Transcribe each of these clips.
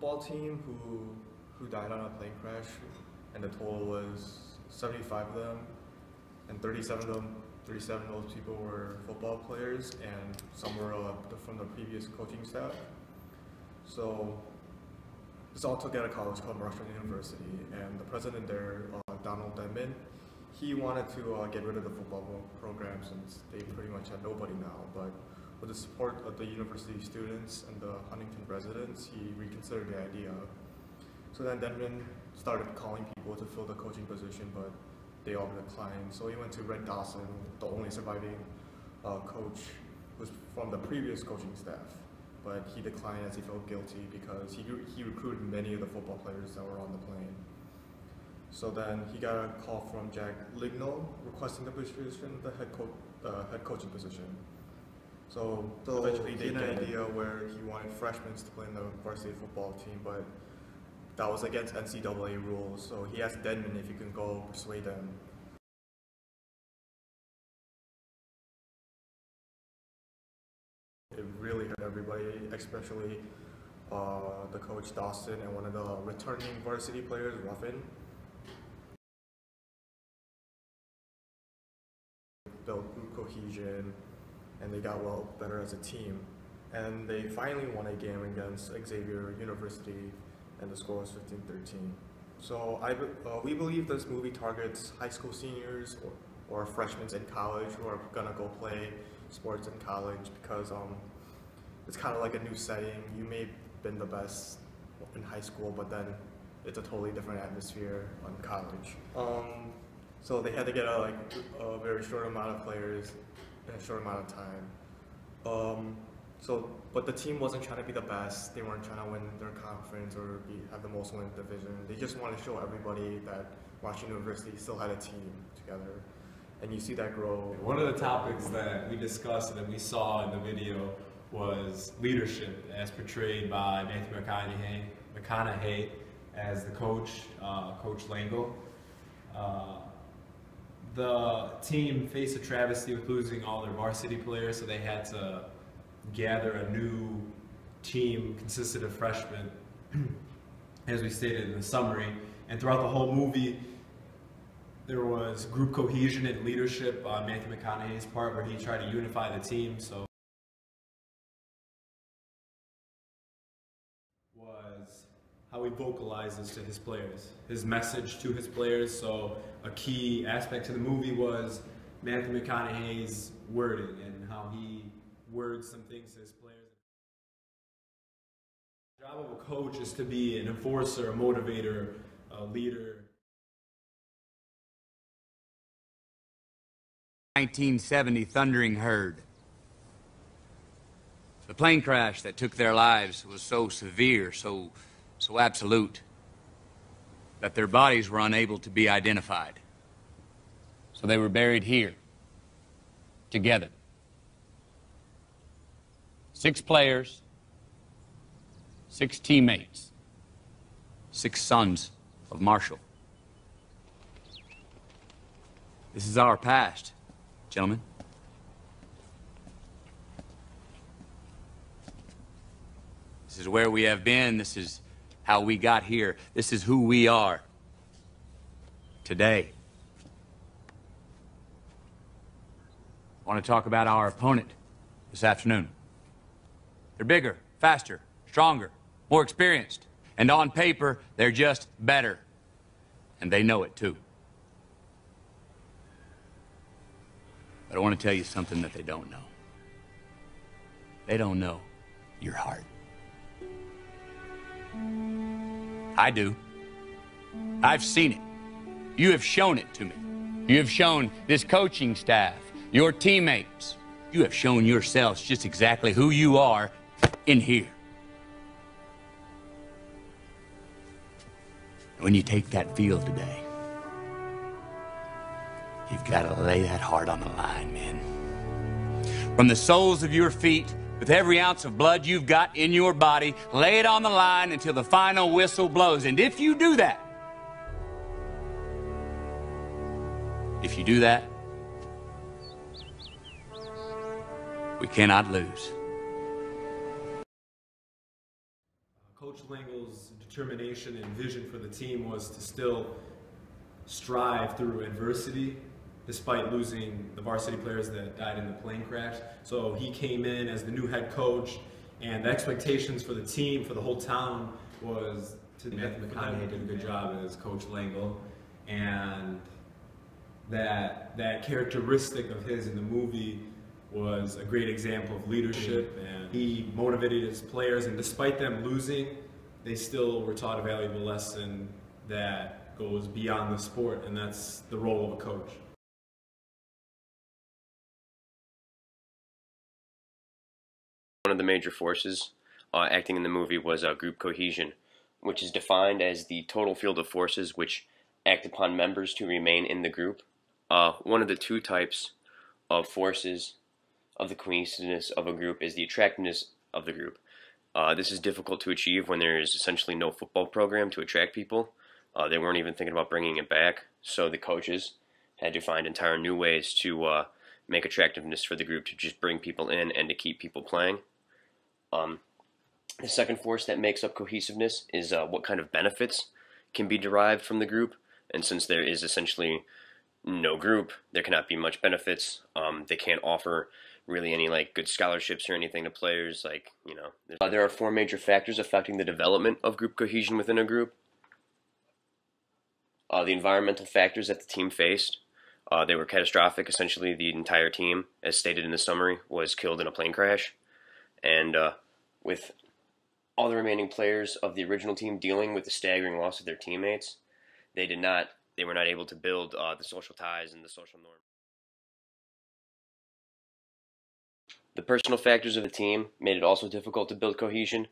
football team who who died on a plane crash, and the total was 75 of them, and 37 of them, 37 of those people were football players, and some were uh, from the previous coaching staff. So this all took at a college called Marshall University, and the president there, uh, Donald Dedmon, he wanted to uh, get rid of the football program since they pretty much had nobody now, but with the support of the university students and the Huntington residents, he reconsidered the idea. So then Dedmon started calling people to fill the coaching position, but they all declined. So he went to Red Dawson, the only surviving uh, coach, was from the previous coaching staff. But he declined as he felt guilty because he, he recruited many of the football players that were on the plane. So then he got a call from Jack Lengyel requesting the position, the head, co uh, head coaching position. So, so eventually they had an idea where he wanted freshmen to play in the varsity football team, but that was against NCAA rules. So he asked Dedmon if he can go persuade them. It really hurt everybody, especially uh, the coach Dawson and one of the returning varsity players, Ruffin. Built group cohesion, and they got well better as a team. And they finally won a game against Xavier University, and the score was 15-13. So I, uh, we believe this movie targets high school seniors or, or freshmen in college who are gonna go play sports in college because um, it's kind of like a new setting. You may have been the best in high school, but then it's a totally different atmosphere on college. Um, so they had to get a, like, a very short amount of players in a short amount of time. Um, so, but the team wasn't trying to be the best. They weren't trying to win their conference or be, have the most wins division. They just wanted to show everybody that Washington University still had a team together. And you see that grow. One of the topics that we discussed and that we saw in the video was leadership as portrayed by Matthew McConaughey, McConaughey as the coach, uh, Coach Lengyel. Uh, the team faced a travesty with losing all their varsity players, so they had to gather a new team consisted of freshmen, as we stated in the summary. And throughout the whole movie, there was group cohesion and leadership on Matthew McConaughey's part, where he tried to unify the team. So how he vocalizes to his players, his message to his players. So a key aspect to the movie was Matthew McConaughey's wording and how he words some things to his players. The job of a coach is to be an enforcer, a motivator, a leader. 1970 thundering herd. The plane crash that took their lives was so severe, so, so absolute, that their bodies were unable to be identified. So they were buried here, together. Six players, six teammates, six sons of Marshall. This is our past, gentlemen. This is where we have been. This is how we got here. This is who we are today. I want to talk about our opponent this afternoon. They're bigger, faster, stronger, more experienced. And on paper, they're just better. And they know it too. But I want to tell you something that they don't know. They don't know your heart. I do. I've seen it. You have shown it to me. You have shown this coaching staff, your teammates. You have shown yourselves just exactly who you are in here. When you take that field today, you've got to lay that heart on the line, man. From the soles of your feet with every ounce of blood you've got in your body, lay it on the line until the final whistle blows. And if you do that, if you do that, we cannot lose. Coach Lengyel's determination and vision for the team was to still strive through adversity despite losing the varsity players that died in the plane crash. So he came in as the new head coach, and the expectations for the team, for the whole town, was to Matthew McConaughey did a good job as Coach Lengyel, and that that characteristic of his in the movie was a great example of leadership mm-hmm. and he motivated his players and despite them losing they still were taught a valuable lesson that goes beyond the sport and that's the role of a coach one of the major forces uh, acting in the movie was uh, group cohesion which is defined as the total field of forces which act upon members to remain in the group uh, one of the two types of forces of the cohesiveness of a group is the attractiveness of the group. Uh, this is difficult to achieve when there is essentially no football program to attract people. Uh, they weren't even thinking about bringing it back, so the coaches had to find entire new ways to uh, make attractiveness for the group to just bring people in and to keep people playing. Um, the second force that makes up cohesiveness is uh, what kind of benefits can be derived from the group, and since there is essentially no group, there cannot be much benefits. Um, they can't offer really any like good scholarships or anything to players. Like you know, uh, there are four major factors affecting the development of group cohesion within a group. Uh, the environmental factors that the team faced, uh, they were catastrophic. Essentially, the entire team, as stated in the summary, was killed in a plane crash, and uh, with all the remaining players of the original team dealing with the staggering loss of their teammates, they did not. They were not able to build uh, the social ties and the social norms. The personal factors of the team made it also difficult to build cohesion.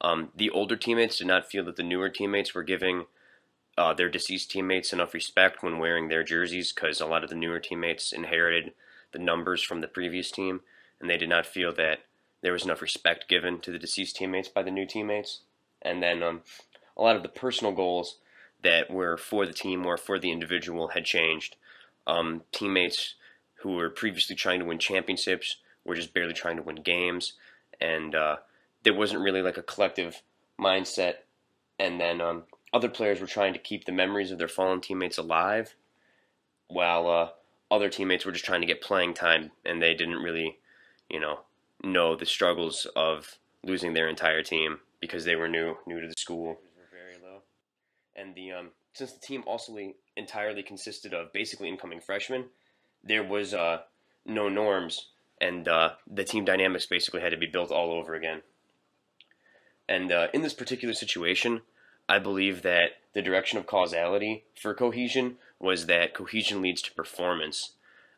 Um, the older teammates did not feel that the newer teammates were giving uh, their deceased teammates enough respect when wearing their jerseys because a lot of the newer teammates inherited the numbers from the previous team, and they did not feel that there was enough respect given to the deceased teammates by the new teammates. And then um, a lot of the personal goals that were for the team or for the individual had changed. Um, teammates who were previously trying to win championships were just barely trying to win games, and uh, there wasn't really like a collective mindset. And then um, other players were trying to keep the memories of their fallen teammates alive, while uh, other teammates were just trying to get playing time, and they didn't really, you know, know the struggles of losing their entire team because they were new new to the school. And the um, since the team also entirely consisted of basically incoming freshmen, there was uh, no norms and uh, the team dynamics basically had to be built all over again. And uh, in this particular situation, I believe that the direction of causality for cohesion was that cohesion leads to performance.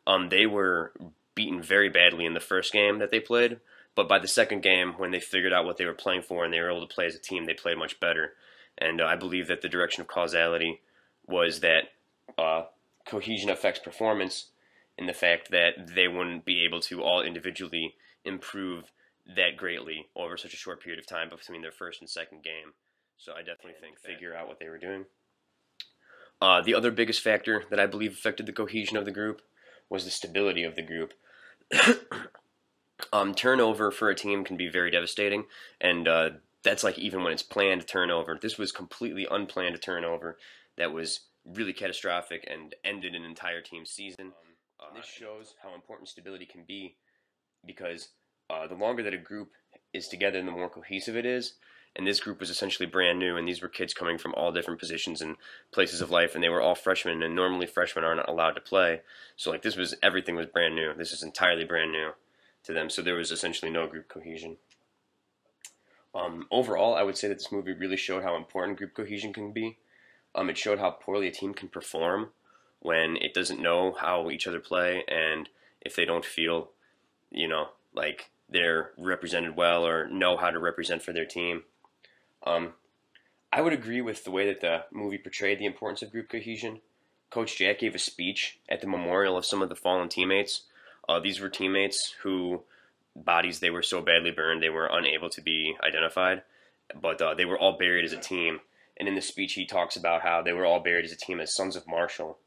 Um, they were beaten very badly in the first game that they played, but by the second game, when they figured out what they were playing for and they were able to play as a team, they played much better. And uh, I believe that the direction of causality was that uh, cohesion affects performance, in the fact that they wouldn't be able to all individually improve that greatly over such a short period of time between their first and second game. So I definitely think figure out what they were doing. Uh, the other biggest factor that I believe affected the cohesion of the group was the stability of the group. um, turnover for a team can be very devastating, and uh, that's like even when it's planned turnover. This was completely unplanned turnover that was really catastrophic and ended an entire team season. Um, uh, this shows how important stability can be because uh, the longer that a group is together, the more cohesive it is. And this group was essentially brand new, and these were kids coming from all different positions and places of life, and they were all freshmen, and normally freshmen aren't allowed to play. So, like, this was everything was brand new. This is entirely brand new to them, so there was essentially no group cohesion. Um, overall, I would say that this movie really showed how important group cohesion can be. Um, it showed how poorly a team can perform when it doesn't know how each other play and if they don't feel, you know, like they're represented well or know how to represent for their team. Um, I would agree with the way that the movie portrayed the importance of group cohesion. Coach Jack gave a speech at the memorial of some of the fallen teammates. Uh, these were teammates who bodies they were so badly burned they were unable to be identified, but uh, they were all buried as a team. And in the speech, he talks about how they were all buried as a team as sons of Marshall.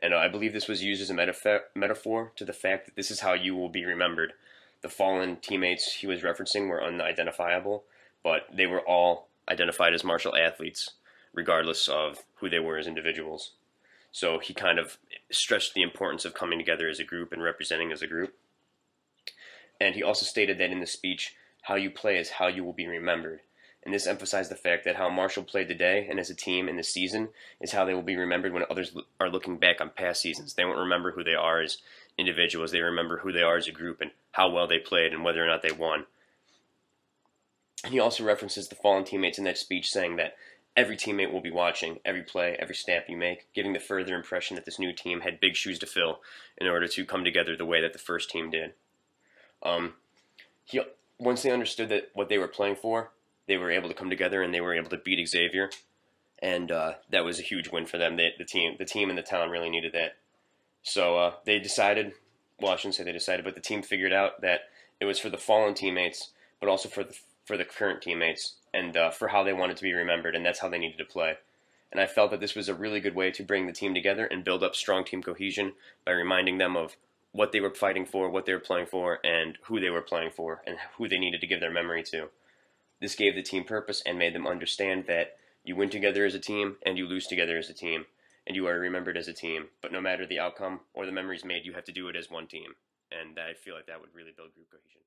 And uh, I believe this was used as a metaphor, metaphor to the fact that this is how you will be remembered. The fallen teammates he was referencing were unidentifiable, but they were all identified as Marshall athletes, regardless of who they were as individuals. So he kind of stressed the importance of coming together as a group and representing as a group. And he also stated that in the speech, how you play is how you will be remembered. And this emphasized the fact that how Marshall played today and as a team in the season is how they will be remembered when others are looking back on past seasons. They won't remember who they are as individuals, they remember who they are as a group and how well they played and whether or not they won. And he also references the fallen teammates in that speech, saying that every teammate will be watching every play, every snap you make, giving the further impression that this new team had big shoes to fill in order to come together the way that the first team did. Um, he once they understood that what they were playing for, they were able to come together and they were able to beat Xavier, and uh, that was a huge win for them. They, the team, the team, and the town really needed that. So uh, they decided. Well, I shouldn't say they decided, but the team figured out that it was for the fallen teammates, but also for the for the current teammates and uh, for how they wanted to be remembered, and that's how they needed to play. And I felt that this was a really good way to bring the team together and build up strong team cohesion by reminding them of what they were fighting for, what they were playing for, and who they were playing for, and who they needed to give their memory to. This gave the team purpose and made them understand that you win together as a team and you lose together as a team, and you are remembered as a team. But no matter the outcome or the memories made, you have to do it as one team. And I feel like that would really build group cohesion.